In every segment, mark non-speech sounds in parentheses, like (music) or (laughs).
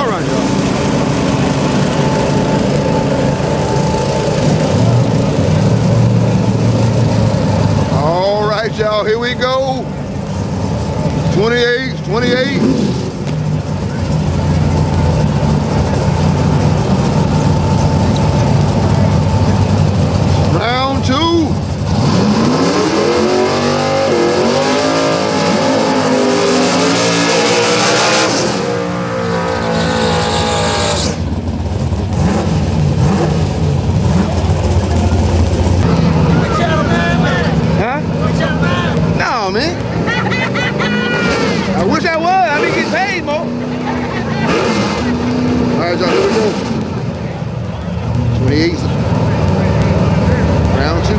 All right, y'all. All right, y'all, here we go. 28, 28. Round two. Huh? No, man. I wish I was. I be getting paid more. All right, y'all, here we go. 28. Round two.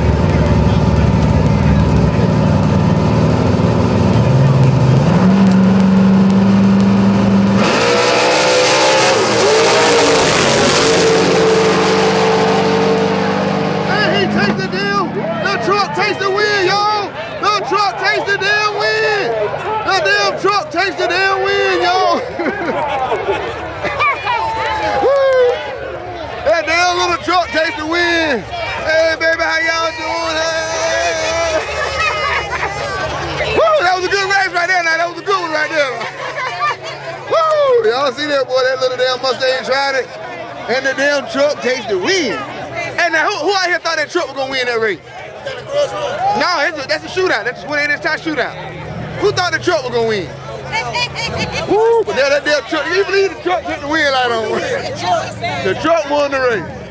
Hey, he takes the deal. The truck takes the win, y'all. The truck takes the damn win. The damn truck takes the damn win, y'all. (laughs) Woo. that damn little truck takes the win. Hey, baby, how y'all doing? Hey. Woo, that was a good race right there. Now that was a good one right there. Woo, y'all see that boy? That little damn Mustang tried it, and the damn truck takes the win. And now, who, who out here thought that truck was gonna win that race? No, it's a, that's a shootout. That's a 28 inch tie shootout. Who thought the truck was gonna win? (laughs) Woo! But now that damn truck, you believe the truck took the win out on? (laughs) The truck won the race.